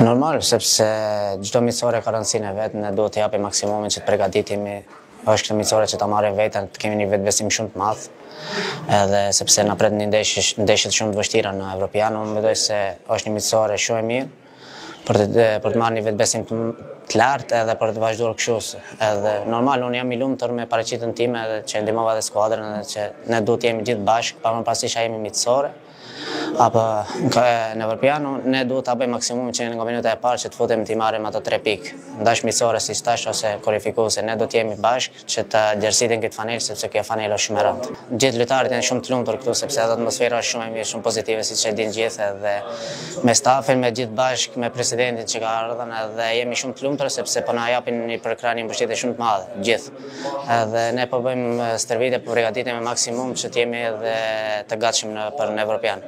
Normal, sepse çdo miqësore ka rëndësinë e vet, ne duhet të japim maksimumin që të përgatitemi. Është këtë miqësore që ta marrim veten, të kemi një vetëbesim shumë të madh. Edhe sepse na pret një ndeshje ndeshje shumë të vështira në Evropian, unë mendoj se është një miqësore shumë e mirë për të për të marrë një vetëbesim të, të lartë edhe për të vazhduar kështu. Edhe normal unë jam i lumtur me paraqitjen time edhe që ndihmova dhe skuadrën edhe që ne duhet të jemi gjithë bashkë, pa marrë parasysh a jemi miqësore. Apo, në Evropian, ne duhet ta bëjmë maksimumin që nga minuta e parë që të futemi t'i marrim ato tre pikë. Ndash miqësore siç thashë ose kualifikuese, ne do të jemi bashkë që ta djersitim këtë fanelë sepse kjo fanelë është shumë e rëndë. Gjithë lojtarët janë shumë të lumtur këtu sepse edhe atmosfera është shumë e mirë, shumë pozitive siç e dinë gjithë edhe me stafin, me gjithë bashkë, me presidentin që ka ardhur edhe jemi shumë të lumtur sepse po na japin një përkrahje, një mbështetje shumë të madhe gjithë. Edhe ne po bëjmë stërvitje po përgatitemi maksimum që të jemi edhe të gatshëm në për në Evropian.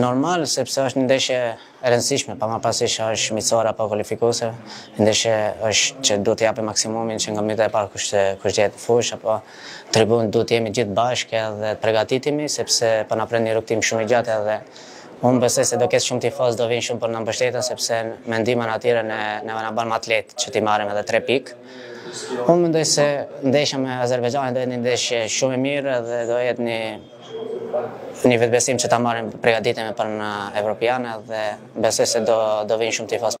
Normal, sepse është një ndeshje e rëndësishme, pa marrë parasysh a është miqësore apo kualifikuese, ndeshje është që duhet të japim maksimumin që nga minuta e parë kush kush do jetë në fushë apo tribunë duhet të jemi gjithë bashkë edhe të përgatitemi sepse po na pret një rrugëtim shumë i gjatë edhe Unë besoj se do ketë shumë tifozë, do vinë shumë për na mbështetur, sepse me ndihmën e atyre ne, ne na bën më të lehtë që t'i marrim edhe tre pikë. Unë mendoj se ndeshja me Azerbajxhanin do jetë një ndeshje shumë e mirë edhe do jetë një një vetëbesim që ta marrim përgatitjen për në Evropiane dhe besoj se do do vinë shumë tifozë.